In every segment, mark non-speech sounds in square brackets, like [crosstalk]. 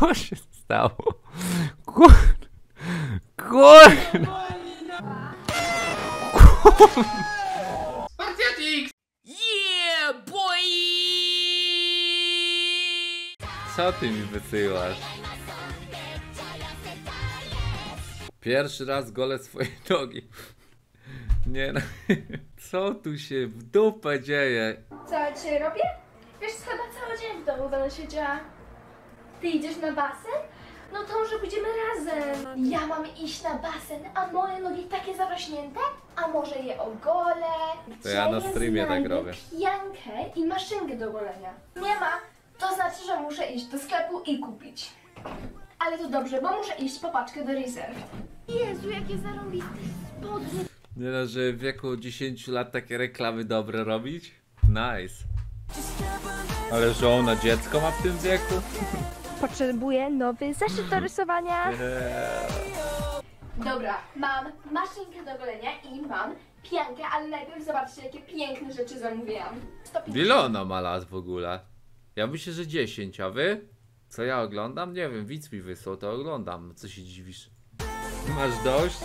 Co się stało? Kur... Kur... Yeah, boy! Co ty mi wysyłasz? Pierwszy raz gole swoje nogi. Nie no, [laughs] co tu się w dupę dzieje? Co ja dzisiaj robię? Wiesz, chyba cały dzień w domu będę siedziała. Ty idziesz na basen? No to może pójdziemy razem. Ja mam iść na basen, a moje nogi takie zarośnięte? A może je ogolę? To ja na streamie tak znajdę robię. pijankę i maszynkę do golenia. Nie ma. To znaczy, że muszę iść do sklepu i kupić. Ale to dobrze, bo muszę iść po paczkę do rezerw. Jezu, jakie zarąbiste spodnie. Nie no, że w wieku 10 lat takie reklamy dobre robić? Nice. Ale że ona dziecko ma w tym wieku? [laughs] Potrzebuję nowy zeszyt do rysowania. Eee. Dobra, mam maszynkę do golenia i mam piankę, ale najpierw zobaczcie, jakie piękne rzeczy zamówiłam. 150. Ile ona ma lat w ogóle? Ja myślę, że 10, a wy? Co ja oglądam? Nie wiem, widz mi wysłał, to oglądam. Co się dziwisz? Masz dość?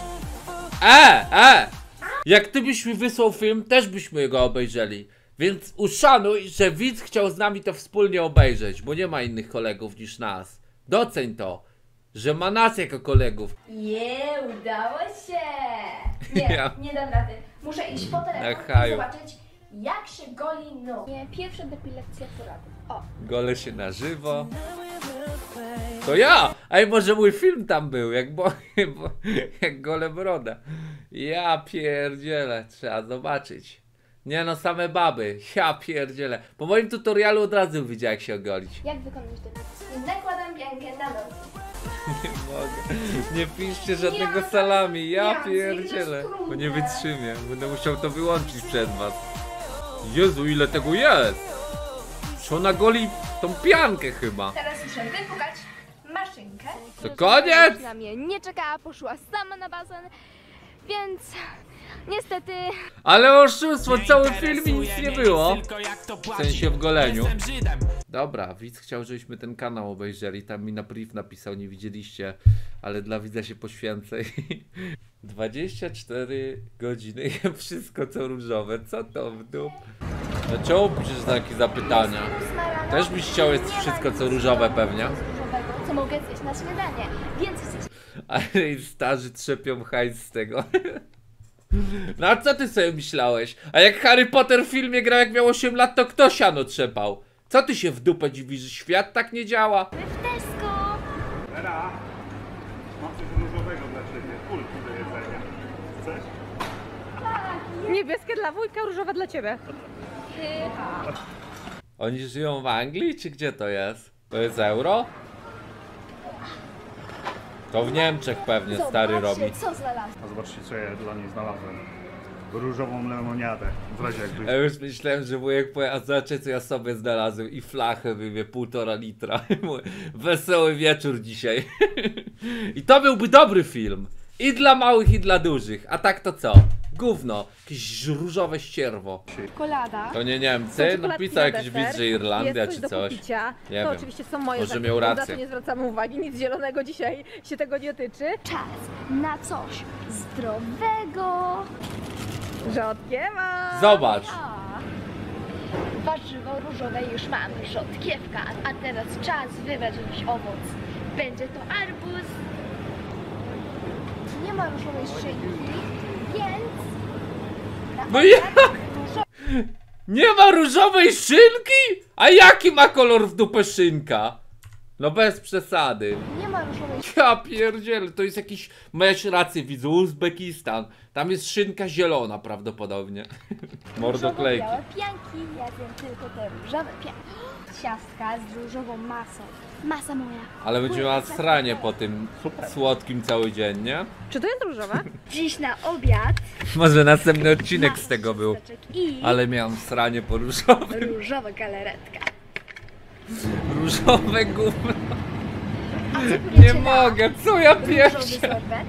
E! E! Jak ty byś mi wysłał film, też byśmy go obejrzeli. Więc uszanuj, że widz chciał z nami to wspólnie obejrzeć, bo nie ma innych kolegów niż nas. Doceń to, że ma nas jako kolegów. Je, udało się! [laughs] Nie, Ja. nie dam rady. Muszę iść po telefon i haju. zobaczyć, jak się goli no. Nie, pierwsza depilacja porady. O, Gole się na żywo. To ja! Ej, może mój film tam był, jak, bo, [laughs] bo, jak gole broda. Ja pierdzielę, trzeba zobaczyć. Nie no, same baby. Ja pierdzielę. Po moim tutorialu od razu widział jak się ogolić. jak wykonać depilację? Nakładam piankę na nogi. [laughs] Nie mogę. Nie piszcie żadnego Ja- salami. Ja pierdzielę. Bo nie wytrzymię. Będę musiał to wyłączyć przed was. Jezu, ile tego jest! Czy ona goli tą piankę chyba? Teraz muszę wypukać maszynkę. To koniec! Na mnie nie czekała, poszła sama na basen, więc niestety Ale oszustwo, cały film i nic nie było. W sensie w goleniu. Dobra, widz chciał, żebyśmy ten kanał obejrzeli. Tam mi na priv napisał, nie widzieliście, ale dla widza się poświęcę. [laughs] 24 godziny [laughs] wszystko co różowe. Co to w dup? Dlaczego piszesz takie zapytania? Też byś chciał ma wszystko, co różowe pewnie? co mogę zjeść na śniadanie, więc jest Ale i starzy trzepią hajs z tego. [laughs] No a co ty sobie myślałeś? A jak Harry Potter w filmie grał jak miał 8 lat, to kto siano trzepał? Co ty się w dupę dziwisz, że świat tak nie działa? w Tesco. Vera, mam coś różowego dla ciebie. Kulki do jedzenia. Chcesz? Niebieskie dla wujka, różowe dla ciebie. Oni żyją w Anglii, czy gdzie to jest? To jest euro? To w Niemczech pewnie stary Zobaczcie, robi. co znalazłam. A zobaczcie, co ja dla niej znalazłem. Różową lemoniadę. W razie jakbyś... Ja już myślałem, że wujek powie, a zobaczcie co ja sobie znalazłem i flachę wywie półtora litra. [laughs] Wesoły wieczór dzisiaj. [laughs] I to byłby dobry film. I dla małych, i dla dużych. A tak to co? Gówno. Jakieś różowe ścierwo. Czekolada. To nie Niemcy? No pisał jakiś widz, że Irlandia jest czy do coś. Nie to wiem. oczywiście są moje Może miał Na rację. to nie zwracamy uwagi, nic zielonego dzisiaj się tego nie tyczy. Czas na coś zdrowego. Rzodkiewa. Zobacz. Warzywo różowe już mam, rzodkiewka, a teraz czas wybrać jakiś owoc. Będzie to arbuz. Nie ma różowej szynki, więc... No jak? [laughs] Nie ma różowej szynki? A jaki ma kolor w dupę szynka? No bez przesady. Nie ma różowej Ja pierdzielę, to jest jakiś, masz rację widzu, Uzbekistan. Tam jest szynka zielona prawdopodobnie. [laughs] Mordoklejki. Różowo-białe pianki, ja wiem tylko te różowe pianki. Ciastka z różową masą. Masa moja. Ale będzie miała sranie po tym słodkim cały dzień, nie? Czy to jest różowe? [laughs] Dziś na obiad Może następny odcinek z tego był. ciasteczek i Ale miałam sranie po różowym. różowa galaretka. Różowe gówno. A co Nie mogę, co ja Różowy sorbet.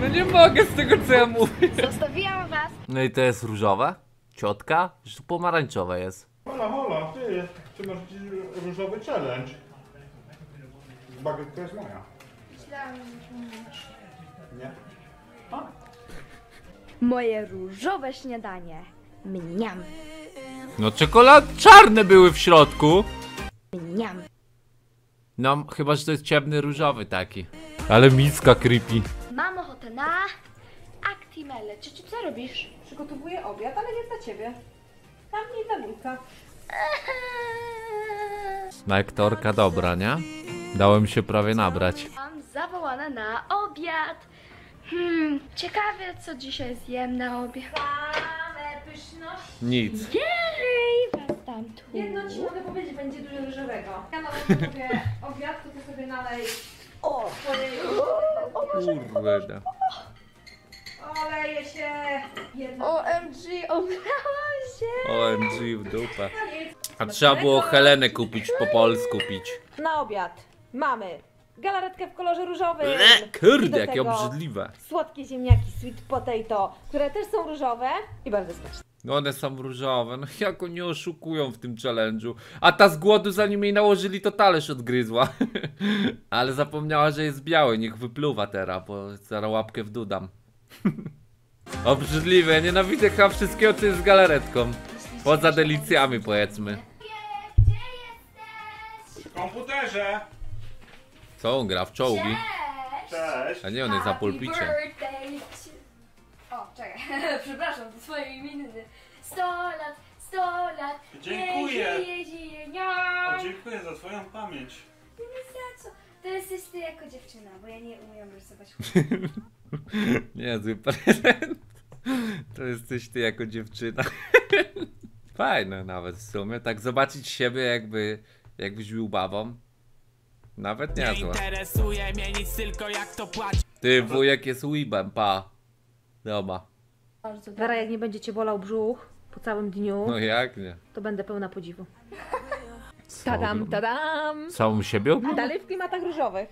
No nie mogę z tego co ja mówię. Zostawiłam was. No i to jest różowe? Ciotka? Że to pomarańczowe jest. Hola, hola, ty, ty masz dziś różowy challenge. Bagietka jest moja. Myślałam, że mówisz. Nie? Moje różowe śniadanie. Mniam, No czekolad czarne były w środku. mniam. No, chyba, że to jest ciemny różowy taki. Ale miska creepy. Mam ochotę na Actimele. Ciociu, co robisz? Przygotowuję obiad, ale nie dla ciebie. Tam nie dla Wilka. Lektorka dobra, nie? Dałem się prawie nabrać. Mam zawołana na obiad. Hmm, ciekawe co dzisiaj zjem na obiad. Same pyszności. Nic. Jej, was tam tu. Jedno ci mogę powiedzieć, będzie dużo ryżowego. Ja nalewam sobie obiad, to ty sobie nalej o, swojej Kurde. Oleje się jedno. OMG, oblałam się. OMG w dupę. A trzeba było Helenę kupić, po polsku pić. Na obiad mamy galaretkę w kolorze różowym. I kurde, jakie tego obrzydliwe. Słodkie ziemniaki, sweet potato, które też są różowe i bardzo smaczne. No one są różowe, no jak oni oszukują w tym challenge'u. A ta z głodu zanim jej nałożyli to talerz odgryzła. [laughs] Ale zapomniała, że jest biały, niech wypluwa teraz, bo zaraz łapkę w dół dam. [laughs] Obrzydliwe, ja nienawidzę chyba wszystkiego co jest z galaretką. Poza delicjami powiedzmy. Gdzie jesteś? W komputerze! Co on gra w czołgi? Cześć. Cześć! A nie, on jest na pulpicie. O, czekaj, [laughs] przepraszam, to swoje imieniny. 100 lat, 100 lat. Dziękuję. O, dziękuję za twoją pamięć. Nie za co. To jesteś ty jako dziewczyna, bo ja nie umiem rysować. [laughs] [laughs] Niezły prezent. To jesteś ty jako dziewczyna. [laughs] Fajne nawet w sumie, tak zobaczyć siebie jakby, jakbyś był babą. Nawet Nie interesuje mnie nic, tylko jak to płaci. Ty wujek jest weebem, pa. Dobra. Wera, jak nie będzie cię bolał brzuch po całym dniu, No jak nie? to będę pełna podziwu. Tadam, tadam! Całą siebie? Dalej w klimatach różowych.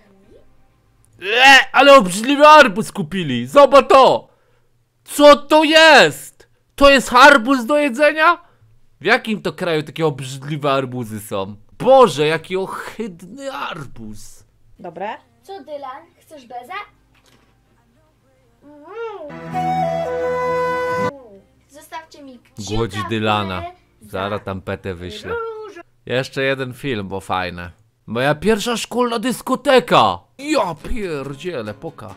Le, ale obrzydliwy arbuz kupili! Zobacz to! Co to jest? To jest arbuz do jedzenia? W jakim to kraju takie obrzydliwe arbuzy są? Boże, jaki ohydny arbuz! Dobre. Co, Dylan? Chcesz bezę? Zostawcie mi kciuka Głodzi w górę Dylana. za Zaraz tam petę wyślę. Jeszcze jeden film, bo fajne. Moja pierwsza szkolna dyskoteka! Ja pierdzielę, poka.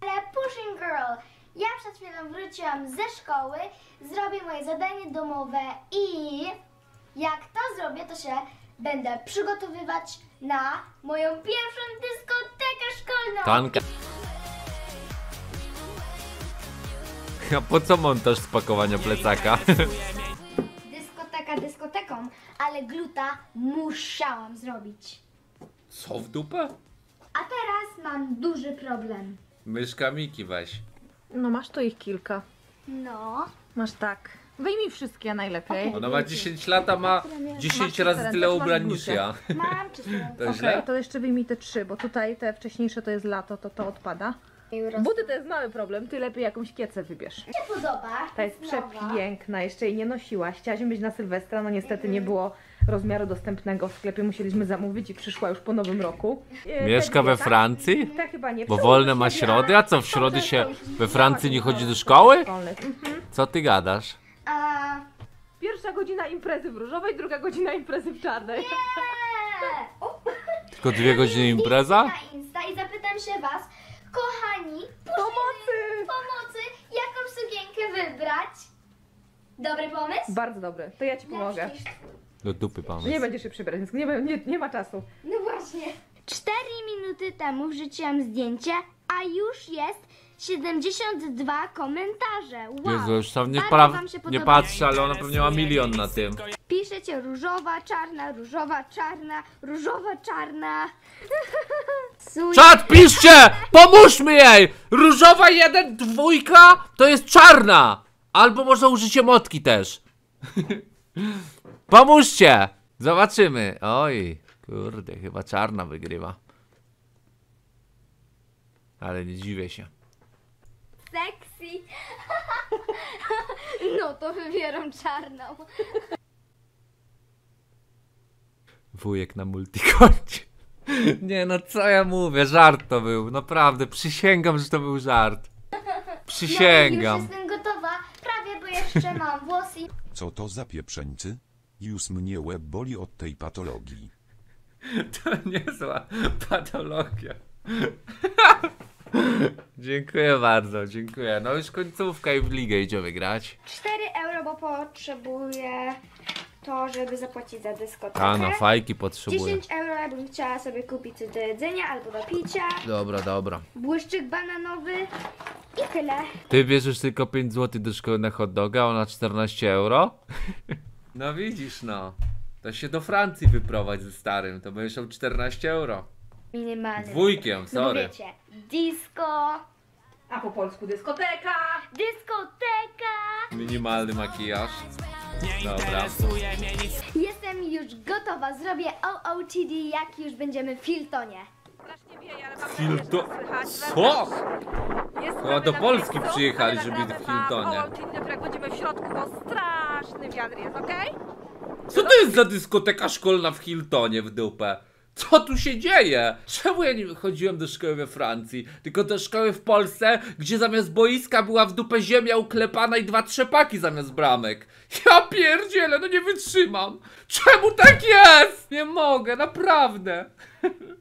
Ale Pushing Girl, ja przed chwilą wróciłam ze szkoły, zrobię moje zadanie domowe i jak to zrobię, to się będę przygotowywać na moją pierwszą dyskotekę szkolną. Tanka. A po co montaż spakowania plecaka? Dyskoteka dyskoteką, ale gluta musiałam zrobić. Co w dupę? A teraz mam duży problem. Myszka Miki weź. No masz tu ich kilka. No, Masz tak. Wyjmij wszystkie najlepiej. Ona ma 10 lat, a ma 10 Masz razy tyle masz ubrań niż ja. mam czy To Okej, źle? to jeszcze wyjmij te trzy, bo tutaj te wcześniejsze to jest lato, to to odpada. Buty to jest mały problem, ty lepiej jakąś kiecę wybierz. się podoba? Ta jest nowa. przepiękna, jeszcze jej nie nosiłaś. Chciałaś mieć na Sylwestra, no niestety nie było rozmiaru dostępnego w sklepie, musieliśmy zamówić i przyszła już po nowym roku. E, Mieszka we tak? Francji? Tak chyba nie. Bo wolne ma środy? A co, w środy się we Francji nie chodzi do szkoły? Mhm. Co ty gadasz? A, Pierwsza godzina imprezy w różowej, druga godzina imprezy w czarnej. nie. Tylko dwie godziny impreza? na Insta i zapytam się was, kochani, pomocy, pomocy, jaką sukienkę wybrać? Dobry pomysł? Bardzo dobry, to ja ci pomogę. Do dupy Nie pomysł. będziesz się przybierać, więc nie, nie, nie ma czasu. No właśnie. Cztery minuty temu wrzuciłam zdjęcie, a już jest 72 komentarze. Wow. Jezu, już tam nie, Bardzo pra... wam się nie podoba. patrzę, ale ona pewnie ma milion na tym. Piszecie różowa, czarna, różowa, czarna, różowa, czarna. [laughs] Suj- Czad, piszcie! Pomóżmy jej! Różowa jeden, dwójka to jest czarna! Albo może użycie motki też. Pomóżcie! Zobaczymy. Oj, kurde, chyba czarna wygrywa. Ale nie dziwię się. Sexy. [laughs] No to wybieram czarną. Wujek na multikoncie. Nie no, co ja mówię, żart to był, naprawdę, przysięgam, że to był żart. No, Przysięgam. Bo jeszcze mam włosy. Co to za pieprzeńcy? Już mnie łeb boli od tej patologii. To niezła patologia. dziękuję bardzo, dziękuję. No już końcówka i w ligę idziemy grać. 4 euro, bo potrzebuję to, żeby zapłacić za dyskotekę. A, no fajki potrzebuję. 10 euro, jakbym chciała sobie kupić coś do jedzenia albo do picia. Dobra, dobra. Błyszczyk bananowy i tyle. Ty bierzesz tylko 5 zł do szkoły na hot doga, a ona 14 euro? [laughs] No widzisz no. To się do Francji wyprowadź ze starym, to będziesz miał 14 euro. Minimalny. Dwójkiem, No bo sorry. wiecie, disco, A po polsku dyskoteka. dyskoteka. Minimalny makijaż. Nie Dobra. interesuje mnie nic Jestem już gotowa, zrobię OOTD jak już będziemy w Filtonie. Mam Hilton-. Co? Chyba do Polski przyjechali, żeby w Hiltonie. będziemy w środku, bo straszny wiatr jest, okej? Co to jest za dyskoteka szkolna w Hiltonie w dupę? Co tu się dzieje? Czemu ja nie chodziłem do szkoły we Francji, tylko do szkoły w Polsce, gdzie zamiast boiska była w dupę ziemia uklepana i dwa trzepaki zamiast bramek? Ja pierdzielę, no nie wytrzymam! Czemu tak jest? Nie mogę, naprawdę. [laughs]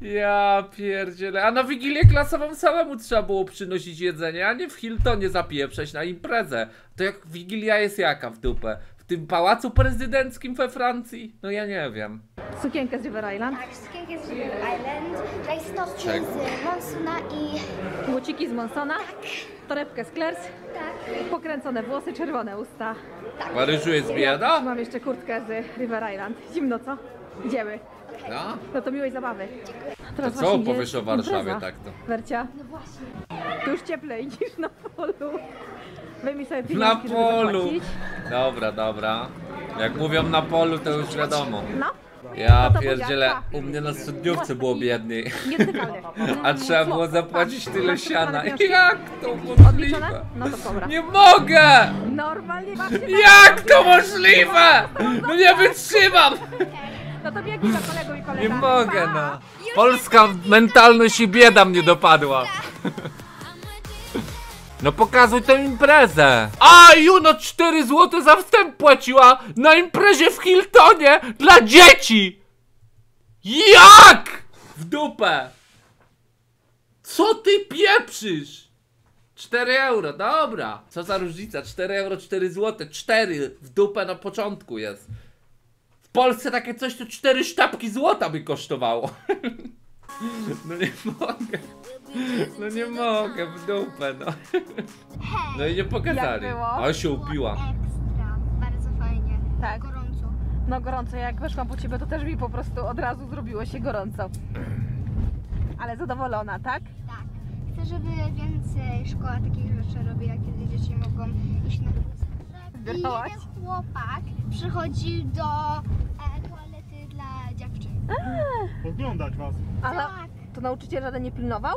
Ja pierdzielę, a na wigilię klasową samemu trzeba było przynosić jedzenie, a nie w Hiltonie zapieprzeć na imprezę. To jak wigilia jest jaka w dupę? W tym pałacu prezydenckim we Francji? No ja nie wiem. Sukienkę z River Island. Tak, sukienkę z River Island, rajstopki z Monsuna i Łociki z Monsona. Torebkę z Claire's. tak, Pokręcone włosy, czerwone usta. W Paryżu jest bieda? Mam jeszcze kurtkę z River Island. Zimno, co? Idziemy. No. No to miłej zabawy. To Teraz co właśnie jest o Warszawie impreza. tak to? Wercia, no właśnie. tu już cieplej niż na polu. Wyjmij sobie Na pieniążki, żeby polu! zapłacić. Dobra, dobra. Jak mówią na polu, to już wiadomo. No, Ja No to pierdzielę, buziaka. u mnie na studniówce było biedniej. nietykalny. [laughs] A trzeba było zapłacić tyle siana. [laughs] Jak to Odliczone? możliwe? No to dobra. Nie mogę! Normalnie Jak to możliwe? No nie wytrzymam! [laughs] No to biegnij za kolegą i Nie koleżanką. mogę, no. Polska mentalność i bieda mnie dopadła. No pokazuj tę imprezę. A Juno 4 zł za wstęp płaciła na imprezie w Hiltonie dla dzieci. Jak? W dupę. Co ty pieprzysz? 4 euro, dobra. Co za różnica? 4 euro, 4 zł. 4 w dupę na początku jest. W Polsce takie coś to 4 sztabki złota by kosztowało. [laughs] No nie mogę. No nie mogę, w dupę, no. No i nie pokazali. Jak było? A się upiła. Ekstra, bardzo fajnie. Tak. Gorąco. No gorąco, jak weszłam po ciebie, to też mi po prostu od razu zrobiło się gorąco. Ale zadowolona, tak? Tak. Chcę, żeby więcej szkoła takich rzeczy robiła, kiedy dzieci mogą iść na spacer. I jeden chłopak przychodził do e, toalety dla dziewczyn. Oglądać was. Ale Tak. to nauczyciel żaden nie pilnował?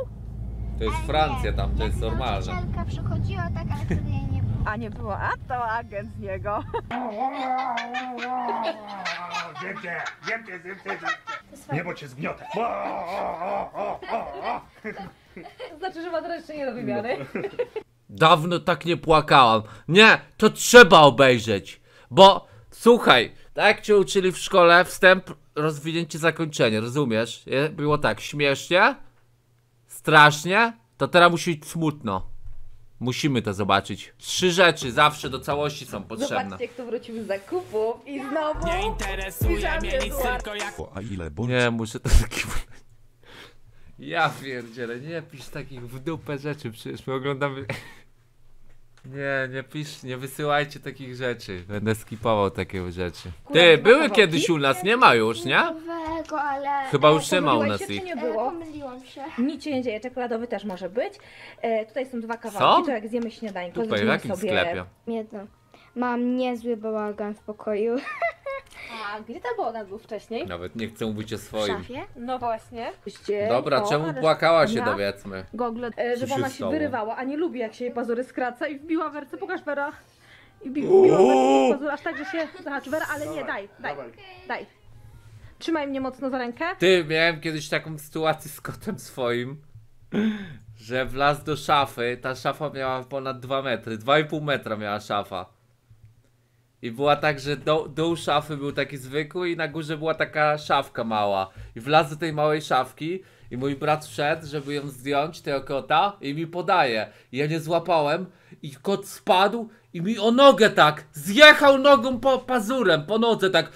To jest Ale Francja nie, tam, to jak jest normalne. Nauczycielka przychodziła, tak, ale wtedy jej nie było. A nie było, a to agent z niego. Wiem cię, wiem cię, wiem cię, wiem cię. Niebo cię zgniotę. O, o, o, o, o. To znaczy, że ma to jeszcze nie do wymiany. Dawno tak nie płakałam. Nie, to trzeba obejrzeć. Bo słuchaj, tak jak cię uczyli w szkole, wstęp, rozwinięcie, zakończenie, rozumiesz? Było tak, śmiesznie, strasznie, to teraz musi być smutno. Musimy to zobaczyć. Trzy rzeczy zawsze do całości są potrzebne. Zobaczcie, kto wrócił z zakupów i znowu... Nie interesuje mnie nic tylko jak O, a ile borczy? Nie, muszę to taki... Ja pierdzielę, nie pisz takich w dupę rzeczy, przecież my oglądamy... Nie, nie pisz, nie wysyłajcie takich rzeczy. Będę skipował takie rzeczy. Ty, były kawałki? kiedyś u nas, nie ma już, nie? Nowego, ale... Chyba już nie ma u nas ich. nie E, było? pomyliłam się. Nic się nie dzieje, czekoladowy też może być. E, tutaj są dwa kawałki, Są? to jak zjemy śniadańko, Tutaj, w jakim sobie... sklepie? Jedno. Mam niezły bałagan w pokoju. [laughs] A gdzie ten bałagan był wcześniej? Nawet nie chcę mówić o W swoim. szafie. No właśnie. Dobra, O, czemu płakała się, Ja? dowiedzmy. Gogle, e, żeby się ona się stało? wyrywała, a nie lubi jak się jej pazury skraca i wbiła werce, pokaż Wera. I bi- wbiła werce w pazur, aż tak, że się zahaczy. Wera, ale nie, daj, daj, daj. Trzymaj mnie mocno za rękę. Ty, miałem kiedyś taką sytuację z kotem swoim, że wlazł do szafy, ta szafa miała ponad 2 metry, 2,5 metra miała szafa. I była tak, że do, dół szafy był taki zwykły i na górze była taka szafka mała. I wlazł do tej małej szafki i mój brat wszedł, żeby ją zdjąć, tego kota, i mi podaje. I ja nie złapałem i kot spadł i mi o nogę tak, zjechał nogą po pazurem, po nodze tak.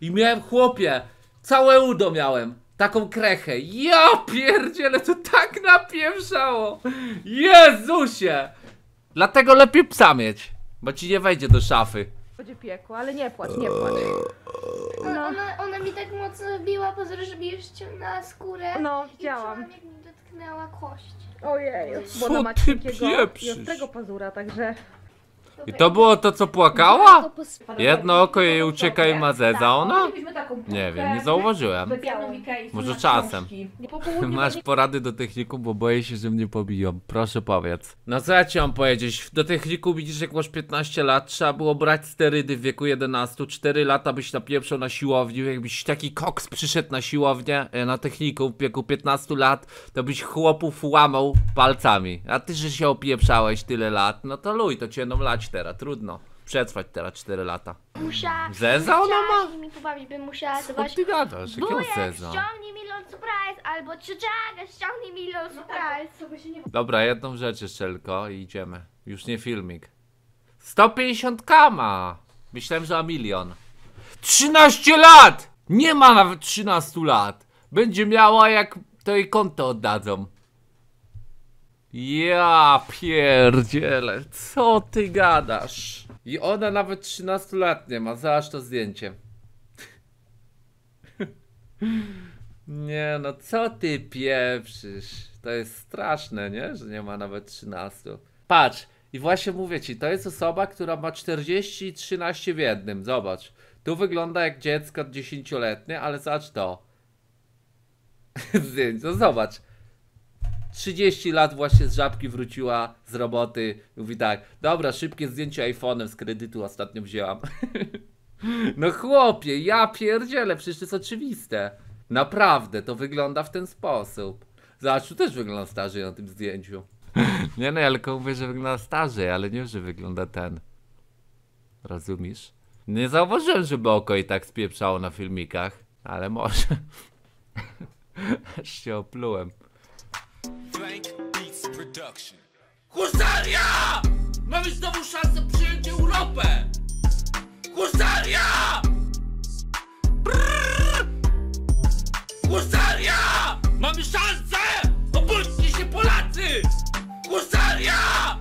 I miałem chłopie, całe udo miałem. Taką krechę. Ja pierdzielę, to tak napieprzało. Jezusie. Dlatego lepiej psa mieć. Bo ci nie wejdzie do szafy. Będzie piekło, ale nie płacz, nie płacz. Ona, ona, ona mi tak mocno biła, pozor, żeby już ściągnęła skórę. No, I widziałam. czułam, jak mi dotknęła kość. Ojej, bo ona ma cienkiego i ostrego pazura, także... I to było to, co płakała? Pos- Jedno oko jej ucieka i ma zeza, ona? Mielibyśmy taką Nie wiem, nie zauważyłem. Może czasem. Masz porady do techniku, bo boję się, że mnie pobiją. Proszę powiedz. No co ja ci mam powiedzieć? Do techniku widzisz, jak masz 15 lat, trzeba było brać sterydy w wieku 11. 4 lata byś napieprzał na siłowni. Jakbyś taki koks przyszedł na siłownię, e, na techniku w wieku 15 lat, to byś chłopów łamał palcami. A ty, że się opieprzałeś tyle lat, no to luj, to cię będą lać teraz, trudno. Przetrwać teraz 4 lata. Musiała... Zeza ona chciała ma? się nimi pobawić, bym musiała Co zobaczyć... ty gadasz? Jakiego Wujek, zeza? ściągnij milion surprise, albo Czuczaga, ściągnij milion surprise. Dobra, jedną rzecz jeszcze tylko i idziemy. Już nie filmik. 150 kama! Myślałem, że a milion. 13 lat! Nie ma nawet 13 lat. Będzie miała jak to jej konto oddadzą. Ja pierdzielę, co ty gadasz? I ona nawet 13 lat nie ma, zobacz to zdjęcie. [laughs] Nie no, co ty pieprzysz? To jest straszne, nie? Że nie ma nawet 13. Patrz, i właśnie mówię ci, to jest osoba, która ma 40 i 13 w jednym. Zobacz. Tu wygląda jak dziecko 10-letnie, ale zobacz to. [laughs] Zdjęć, no zobacz. 30 lat właśnie z żabki wróciła z roboty. Mówi tak, dobra, szybkie zdjęcie iPhone'em z kredytu ostatnio wzięłam. [laughs] No chłopie, ja pierdzielę, przecież to jest oczywiste. Naprawdę, to wygląda w ten sposób. Zobacz, tu też wygląda starzej na tym zdjęciu. [laughs] Nie no, ja tylko mówię, że wygląda starzej, ale nie, że wygląda ten. Rozumiesz? Nie zauważyłem, żeby oko i tak spieprzało na filmikach, ale może. [laughs] Aż się oplułem. Blank Beats Production. Husaria! Mamy znowu szansę przyjąć Europę! Husaria! Brrr! Husaria! Mamy szansę! Obudźcie się Polacy! Husaria!